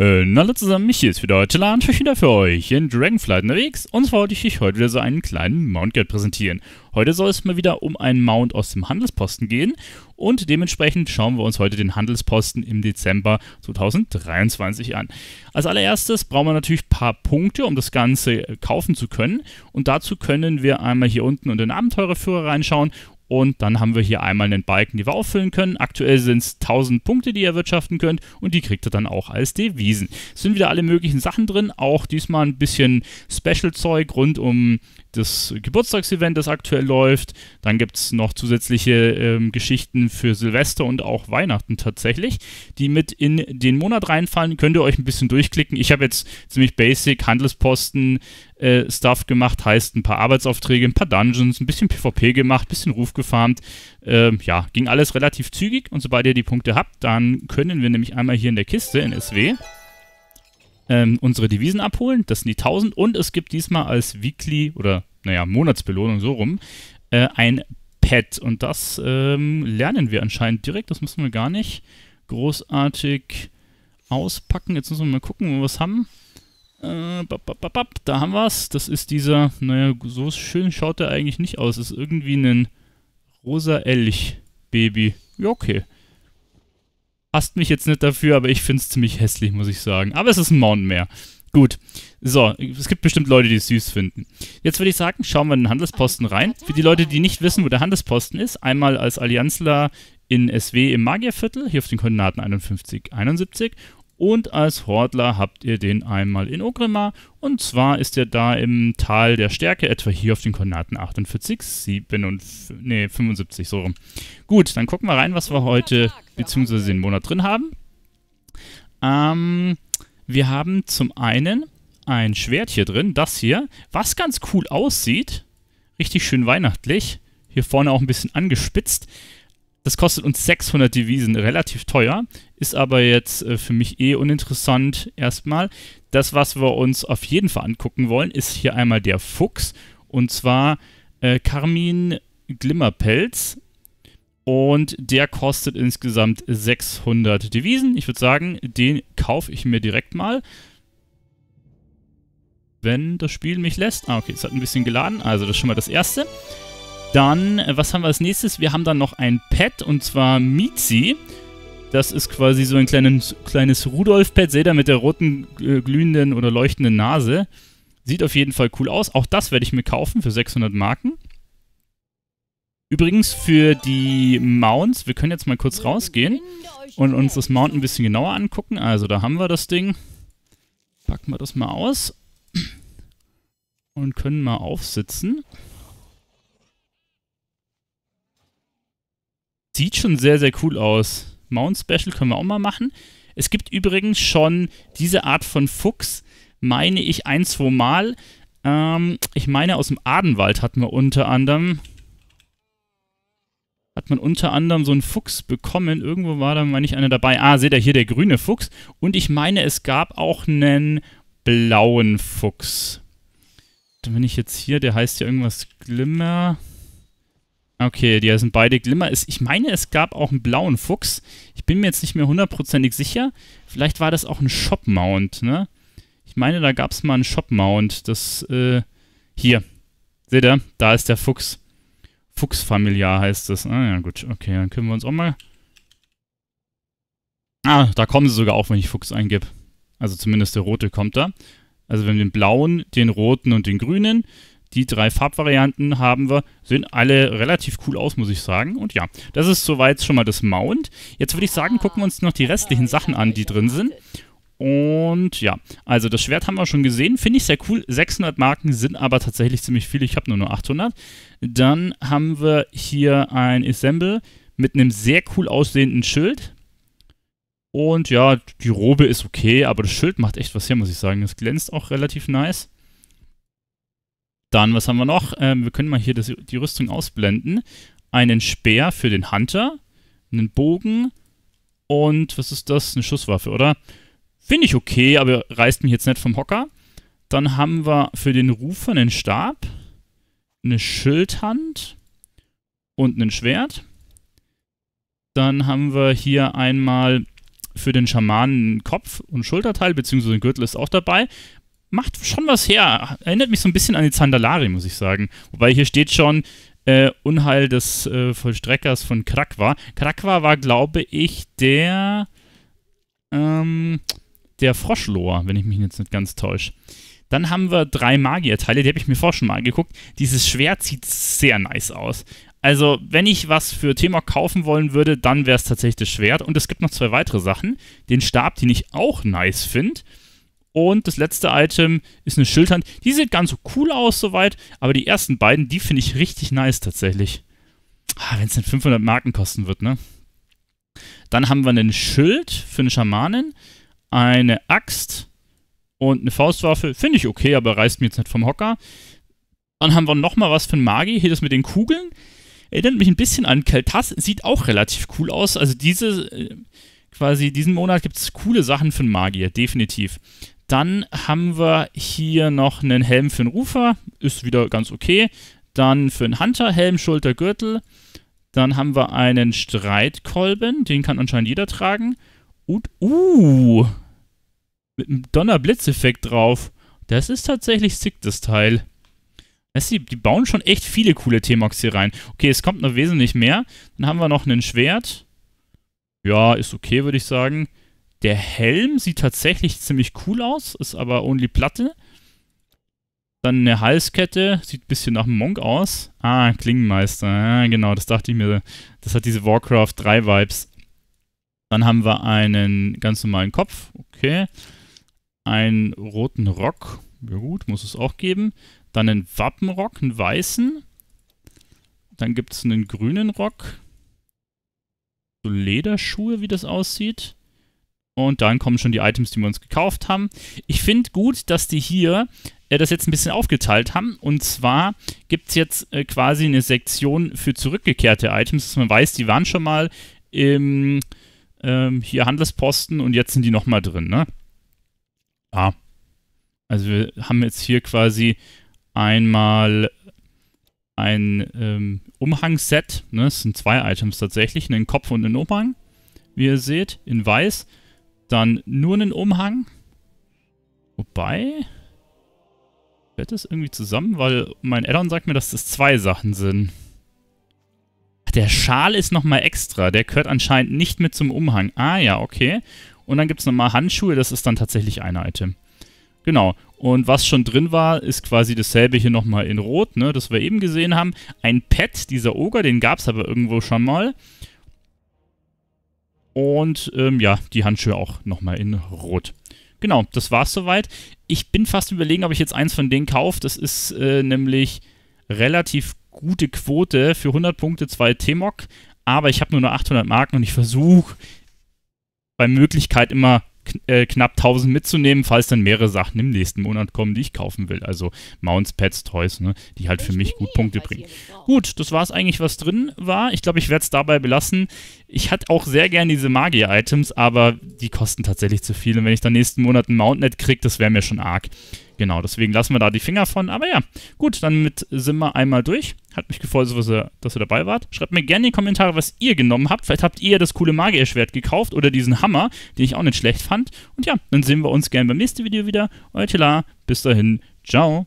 Äh, hallo zusammen, mich hier ist wieder heute Lunch wieder für euch in Dragonflight unterwegs und zwar wollte ich euch heute wieder so einen kleinen Mount Guide präsentieren. Heute soll es mal wieder um einen Mount aus dem Handelsposten gehen und dementsprechend schauen wir uns heute den Handelsposten im Dezember 2023 an. Als allererstes brauchen wir natürlich ein paar Punkte, um das Ganze kaufen zu können und dazu können wir einmal hier unten unter den Abenteurerführer reinschauen und dann haben wir hier einmal einen Balken, die wir auffüllen können. Aktuell sind es 1000 Punkte, die ihr erwirtschaften könnt und die kriegt ihr dann auch als Devisen. Es sind wieder alle möglichen Sachen drin, auch diesmal ein bisschen Special-Zeug rund um das Geburtstagsevent, das aktuell läuft. Dann gibt es noch zusätzliche ähm, Geschichten für Silvester und auch Weihnachten tatsächlich, die mit in den Monat reinfallen. Könnt ihr euch ein bisschen durchklicken. Ich habe jetzt ziemlich basic Handelsposten äh, Stuff gemacht, heißt ein paar Arbeitsaufträge, ein paar Dungeons, ein bisschen PvP gemacht, ein bisschen Ruf gefarmt. Ähm, ja, ging alles relativ zügig und sobald ihr die Punkte habt, dann können wir nämlich einmal hier in der Kiste in SW ähm, unsere Devisen abholen. Das sind die 1000 und es gibt diesmal als Weekly oder naja, Monatsbelohnung so rum äh, ein Pad und das ähm, lernen wir anscheinend direkt. Das müssen wir gar nicht großartig auspacken. Jetzt müssen wir mal gucken, wo wir was haben. Äh, da haben wir es. Das ist dieser, naja, so schön schaut er eigentlich nicht aus. Das ist irgendwie ein rosa Elch-Baby. Ja, okay hasst mich jetzt nicht dafür, aber ich finde es ziemlich hässlich, muss ich sagen. Aber es ist ein Mountainmeer. Gut. So, es gibt bestimmt Leute, die es süß finden. Jetzt würde ich sagen, schauen wir in den Handelsposten rein. Für die Leute, die nicht wissen, wo der Handelsposten ist, einmal als Allianzler in SW im Magierviertel, hier auf den Koordinaten 51, 71 und als Hordler habt ihr den einmal in Ogrimmar. Und zwar ist er da im Tal der Stärke, etwa hier auf den Koordinaten 48, 7 und, nee, 75, so rum. Gut, dann gucken wir rein, was wir heute, beziehungsweise den Monat drin haben. Ähm, wir haben zum einen ein Schwert hier drin, das hier, was ganz cool aussieht. Richtig schön weihnachtlich. Hier vorne auch ein bisschen angespitzt. Das kostet uns 600 Devisen, relativ teuer, ist aber jetzt äh, für mich eh uninteressant erstmal. Das, was wir uns auf jeden Fall angucken wollen, ist hier einmal der Fuchs und zwar äh, Carmin Glimmerpelz. Und der kostet insgesamt 600 Devisen. Ich würde sagen, den kaufe ich mir direkt mal. Wenn das Spiel mich lässt. Ah, okay, es hat ein bisschen geladen. Also das ist schon mal das Erste. Dann, äh, was haben wir als nächstes? Wir haben dann noch ein Pet und zwar Mizi. Das ist quasi so ein kleines, kleines Rudolf-Pet. Seht ihr mit der roten, äh, glühenden oder leuchtenden Nase. Sieht auf jeden Fall cool aus. Auch das werde ich mir kaufen für 600 Marken. Übrigens für die Mounts, wir können jetzt mal kurz rausgehen und uns das Mount ein bisschen genauer angucken. Also da haben wir das Ding. Packen wir das mal aus und können mal aufsitzen. Sieht schon sehr, sehr cool aus. Mount Special können wir auch mal machen. Es gibt übrigens schon diese Art von Fuchs, meine ich, ein, zwei Mal. Ähm, ich meine, aus dem Adenwald hat man unter anderem hat man unter anderem so einen Fuchs bekommen. Irgendwo war da, meine ich, einer dabei. Ah, seht ihr hier der grüne Fuchs. Und ich meine, es gab auch einen blauen Fuchs. Dann bin ich jetzt hier, der heißt ja irgendwas Glimmer. Okay, die sind beide Glimmer. Ich meine, es gab auch einen blauen Fuchs. Ich bin mir jetzt nicht mehr hundertprozentig sicher. Vielleicht war das auch ein Shop-Mount, ne? Ich meine, da gab es mal einen Shop-Mount. Das, äh, hier. Seht ihr? Da ist der Fuchs. Fuchsfamiliar heißt das. Ah ja, gut. Okay, dann können wir uns auch mal... Ah, da kommen sie sogar auch, wenn ich Fuchs eingebe. Also zumindest der rote kommt da. Also wir haben den blauen, den roten und den grünen. Die drei Farbvarianten haben wir, sehen alle relativ cool aus, muss ich sagen. Und ja, das ist soweit schon mal das Mount. Jetzt würde ich sagen, gucken wir uns noch die restlichen Sachen an, die drin sind. Und ja, also das Schwert haben wir schon gesehen. Finde ich sehr cool. 600 Marken sind aber tatsächlich ziemlich viele. Ich habe nur nur 800. Dann haben wir hier ein Assemble mit einem sehr cool aussehenden Schild. Und ja, die Robe ist okay, aber das Schild macht echt was her, muss ich sagen. Es glänzt auch relativ nice. Dann, was haben wir noch? Ähm, wir können mal hier das, die Rüstung ausblenden. Einen Speer für den Hunter, einen Bogen und was ist das? Eine Schusswaffe, oder? Finde ich okay, aber reißt mich jetzt nicht vom Hocker. Dann haben wir für den Rufer einen Stab, eine Schildhand und ein Schwert. Dann haben wir hier einmal für den Schamanen Kopf- und Schulterteil, beziehungsweise ein Gürtel ist auch dabei. Macht schon was her. Erinnert mich so ein bisschen an die Zandalari, muss ich sagen. Wobei hier steht schon, äh, Unheil des äh, Vollstreckers von Krakwa. Krakwa war, glaube ich, der, ähm, der Froschlohr, wenn ich mich jetzt nicht ganz täusche. Dann haben wir drei Magierteile, die habe ich mir vorher schon mal angeguckt. Dieses Schwert sieht sehr nice aus. Also, wenn ich was für Thema kaufen wollen würde, dann wäre es tatsächlich das Schwert. Und es gibt noch zwei weitere Sachen. Den Stab, den ich auch nice finde. Und das letzte Item ist eine Schildhand. Die sieht ganz so cool aus soweit, aber die ersten beiden, die finde ich richtig nice tatsächlich. Ah, Wenn es denn 500 Marken kosten wird, ne? Dann haben wir einen Schild für eine Schamanin, eine Axt und eine Faustwaffe. Finde ich okay, aber reißt mir jetzt nicht vom Hocker. Dann haben wir nochmal was für einen Magi. Hier das mit den Kugeln. Erinnert mich ein bisschen an Keltas. Sieht auch relativ cool aus. Also diese, äh, quasi diesen Monat gibt es coole Sachen für einen Magier, definitiv. Dann haben wir hier noch einen Helm für einen Rufer, ist wieder ganz okay. Dann für einen Hunter Helm, Schulter, Gürtel. Dann haben wir einen Streitkolben, den kann anscheinend jeder tragen. Und, uh, mit einem Donnerblitzeffekt drauf. Das ist tatsächlich sick, das Teil. Das, die, die bauen schon echt viele coole T-Mox hier rein. Okay, es kommt noch wesentlich mehr. Dann haben wir noch ein Schwert. Ja, ist okay, würde ich sagen. Der Helm sieht tatsächlich ziemlich cool aus, ist aber only Platte. Dann eine Halskette, sieht ein bisschen nach einem Monk aus. Ah, Klingenmeister. Ja, genau, das dachte ich mir. Das hat diese Warcraft 3 Vibes. Dann haben wir einen ganz normalen Kopf. Okay. Einen roten Rock. Ja gut, muss es auch geben. Dann einen Wappenrock, einen weißen. Dann gibt es einen grünen Rock. So Lederschuhe, wie das aussieht. Und dann kommen schon die Items, die wir uns gekauft haben. Ich finde gut, dass die hier äh, das jetzt ein bisschen aufgeteilt haben. Und zwar gibt es jetzt äh, quasi eine Sektion für zurückgekehrte Items, dass man weiß, die waren schon mal im ähm, hier Handelsposten und jetzt sind die nochmal drin, ne? Ja. Also wir haben jetzt hier quasi einmal ein ähm, Umhangset, ne? Das sind zwei Items tatsächlich, einen Kopf und einen Umhang, wie ihr seht, in weiß. Dann nur einen Umhang. Wobei. Fällt das irgendwie zusammen? Weil mein Addon sagt mir, dass das zwei Sachen sind. Der Schal ist nochmal extra. Der gehört anscheinend nicht mit zum Umhang. Ah ja, okay. Und dann gibt es nochmal Handschuhe. Das ist dann tatsächlich ein Item. Genau. Und was schon drin war, ist quasi dasselbe hier nochmal in Rot, ne, das wir eben gesehen haben. Ein Pet, dieser Oger, den gab es aber irgendwo schon mal. Und ähm, ja, die Handschuhe auch nochmal in Rot. Genau, das war's soweit. Ich bin fast überlegen, ob ich jetzt eins von denen kaufe. Das ist äh, nämlich relativ gute Quote für 100 Punkte, zwei T-Mok. Aber ich habe nur noch 800 Marken und ich versuche bei Möglichkeit immer äh, knapp 1000 mitzunehmen, falls dann mehrere Sachen im nächsten Monat kommen, die ich kaufen will. Also Mounts, Pets, Toys, ne, die halt für mich gut Punkte bringen. Gut, das war es eigentlich, was drin war. Ich glaube, ich werde es dabei belassen. Ich hatte auch sehr gern diese Magier-Items, aber die kosten tatsächlich zu viel. Und wenn ich dann nächsten Monat ein Mountnet kriege, das wäre mir schon arg. Genau, deswegen lassen wir da die Finger von. Aber ja, gut, dann mit sind wir einmal durch. Hat mich gefreut, dass ihr, dass ihr dabei wart. Schreibt mir gerne in die Kommentare, was ihr genommen habt. Vielleicht habt ihr das coole Magierschwert gekauft oder diesen Hammer, den ich auch nicht schlecht fand. Und ja, dann sehen wir uns gerne beim nächsten Video wieder. Euer Tila, bis dahin, ciao.